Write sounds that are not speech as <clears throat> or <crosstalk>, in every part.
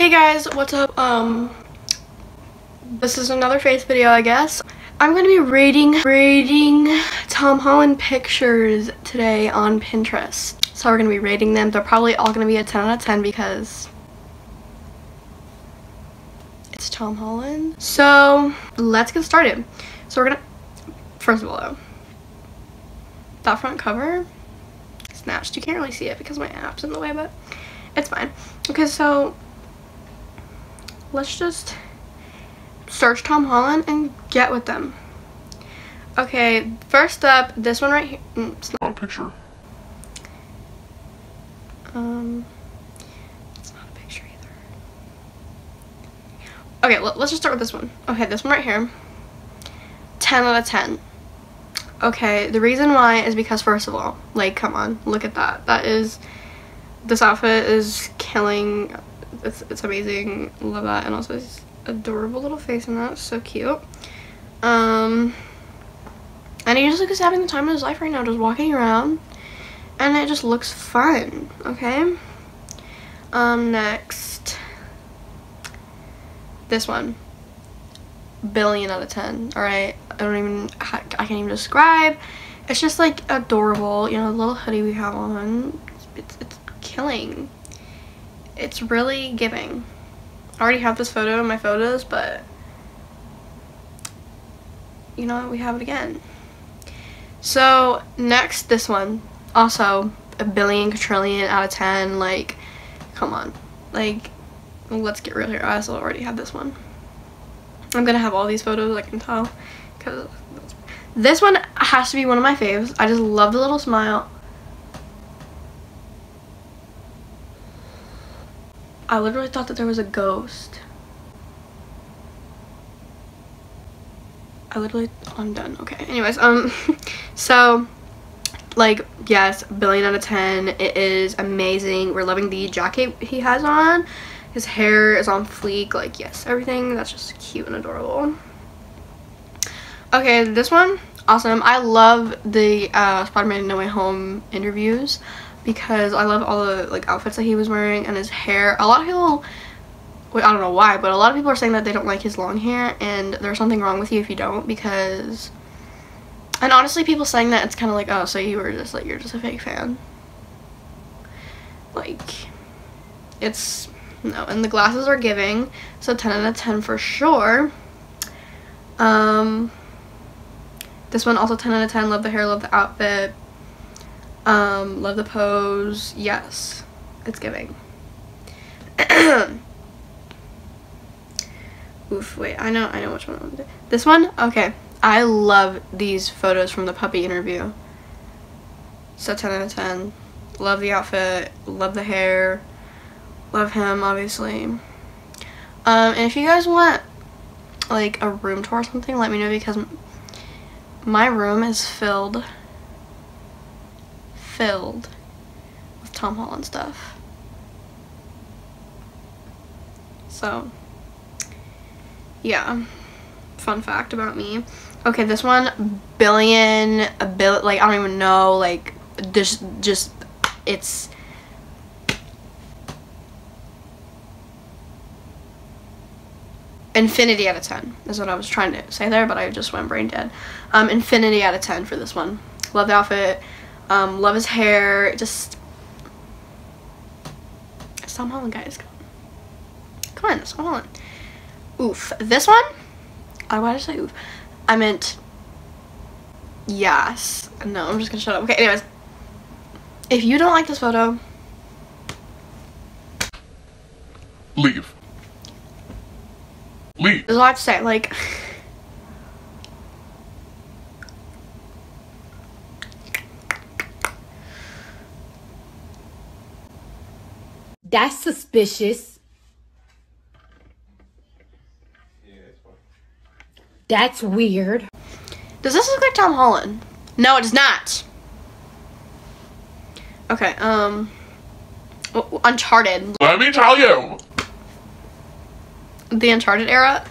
Hey guys, what's up? Um, this is another face video, I guess. I'm gonna be rating, rating Tom Holland pictures today on Pinterest. So we're gonna be rating them. They're probably all gonna be a 10 out of 10 because it's Tom Holland. So let's get started. So we're gonna, first of all though, that front cover snatched. You can't really see it because my app's in the way, but it's fine. Okay, so let's just search Tom Holland and get with them. Okay, first up, this one right here. Mm, it's not a picture. Um, it's not a picture either. Okay, let's just start with this one. Okay, this one right here. 10 out of 10. Okay, the reason why is because first of all, like, come on, look at that. That is, this outfit is killing it's, it's amazing. Love that. And also his adorable little face in that. So cute. Um, and he just looks having the time of his life right now, just walking around. And it just looks fun. Okay. Um, next. This one. Billion out of 10. Alright. I don't even, I can't even describe. It's just like adorable. You know, the little hoodie we have on. It's, it's killing it's really giving. I already have this photo in my photos, but you know what, we have it again. So next, this one, also a billion quadrillion out of 10, like, come on. Like, let's get real here, I also already have this one. I'm gonna have all these photos, I can tell, because this one has to be one of my faves. I just love the little smile. I literally thought that there was a ghost. I literally, I'm done. Okay, anyways, um, <laughs> so, like, yes, billion out of 10. It is amazing. We're loving the jacket he has on. His hair is on fleek. Like, yes, everything. That's just cute and adorable. Okay, this one, awesome. I love the uh, Spider-Man No Way Home interviews because I love all the like outfits that he was wearing and his hair. A lot of people, I don't know why, but a lot of people are saying that they don't like his long hair and there's something wrong with you if you don't because, and honestly people saying that it's kind of like, oh, so you were just like, you're just a fake fan. Like, it's, no, and the glasses are giving, so 10 out of 10 for sure. Um, this one also 10 out of 10, love the hair, love the outfit. Um, love the pose. Yes, it's giving. <clears throat> Oof, wait, I know, I know which one I want to do. This one? Okay. I love these photos from the puppy interview. So 10 out of 10. Love the outfit, love the hair, love him, obviously. Um, and if you guys want, like, a room tour or something, let me know because my room is filled filled with Tom Holland stuff. So, yeah. Fun fact about me. Okay, this one, billion, a bill, like, I don't even know, like, just, just, it's, infinity out of 10 is what I was trying to say there, but I just went brain dead. Um, infinity out of 10 for this one. Love the outfit. Um, love his hair. Just Tom Holland, guys. Come on, Tom Holland. Oof. This one? Oh, why did I say oof? I meant yes. No, I'm just gonna shut up. Okay, anyways. If you don't like this photo, leave. Leave. There's a lot to say. Like. <laughs> That's suspicious. That's weird. Does this look like Tom Holland? No, it does not. Okay, um... Uncharted. Let me tell you. The Uncharted era?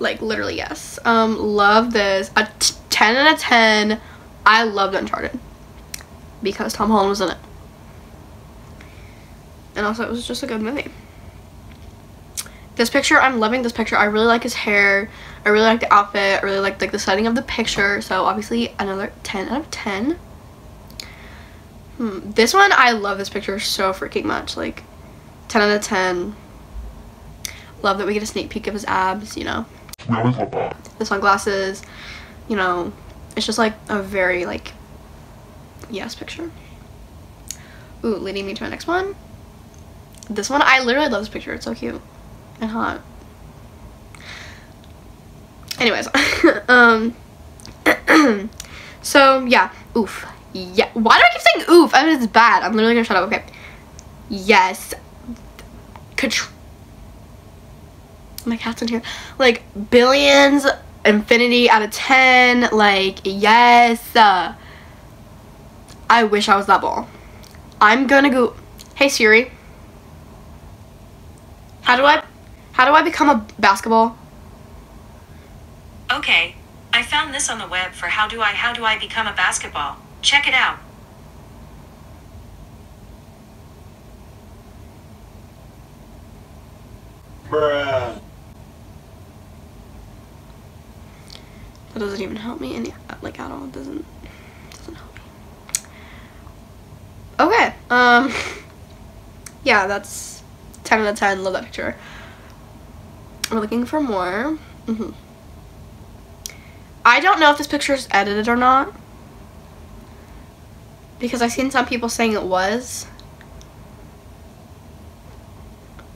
Like, literally, yes. Um, love this. A 10 out of 10. I loved Uncharted because Tom Holland was in it. And also, it was just a good movie. This picture, I'm loving this picture. I really like his hair. I really like the outfit. I really like, like the setting of the picture. So obviously another 10 out of 10. Hmm. This one, I love this picture so freaking much. Like 10 out of 10. Love that we get a sneak peek of his abs, you know. We always love that. The sunglasses, you know. It's just like a very like, yes picture. Ooh, leading me to my next one. This one, I literally love this picture. It's so cute and hot. Anyways, <laughs> um, <clears throat> so yeah, oof, yeah. Why do I keep saying oof? I mean, it's bad. I'm literally gonna shut up. Okay. Yes. Contr my cat's in here. Like billions, infinity out of ten. Like yes. Uh, I wish I was that ball. I'm gonna go. Hey Siri. How do I? How do I become a basketball? Okay, I found this on the web for how do I how do I become a basketball. Check it out. Bruh. That doesn't even help me any like at all. It doesn't doesn't help me. Okay. Um <laughs> yeah, that's 10 out of 10. Love that picture. We're looking for more. Mm -hmm. I don't know if this picture is edited or not. Because I've seen some people saying it was.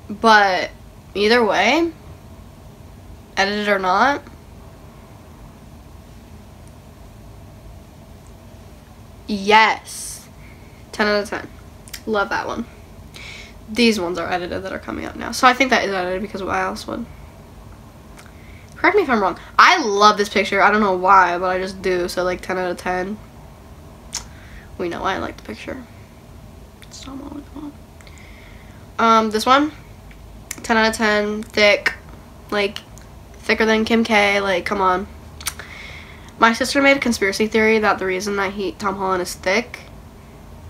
But either way, edited or not, yes. 10 out of 10. Love that one. These ones are edited that are coming up now. So I think that is edited because why else would? Correct me if I'm wrong. I love this picture. I don't know why, but I just do. So like 10 out of 10. We know why I like the picture. Um, this one, 10 out of 10. Thick, like thicker than Kim K. Like, come on. My sister made a conspiracy theory that the reason that he Tom Holland is thick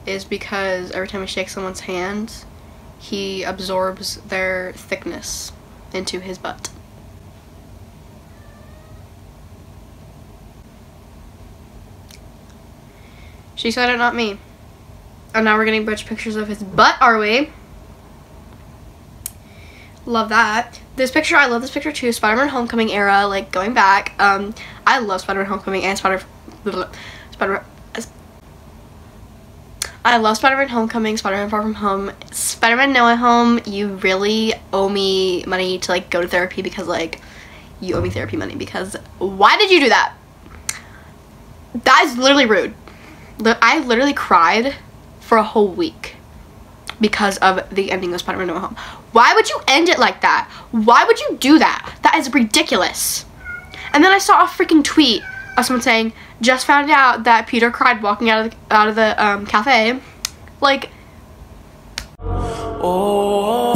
is because every time he shakes someone's hand, he absorbs their thickness into his butt. She said it, not me. And now we're getting bunch pictures of his butt, are we? Love that. This picture, I love this picture too. Spider-Man Homecoming era, like going back. Um, I love Spider-Man Homecoming and Spider, Spider, I love Spider-Man Homecoming, Spider-Man Far From Home, Spider-Man No Way Home. You really owe me money to like go to therapy because like you owe me therapy money because why did you do that? That is literally rude. I literally cried for a whole week because of the ending of Spider-Man No Way Home. Why would you end it like that? Why would you do that? That is ridiculous. And then I saw a freaking tweet of someone saying, just found out that Peter cried walking out of the, out of the um, cafe. Like, Oh,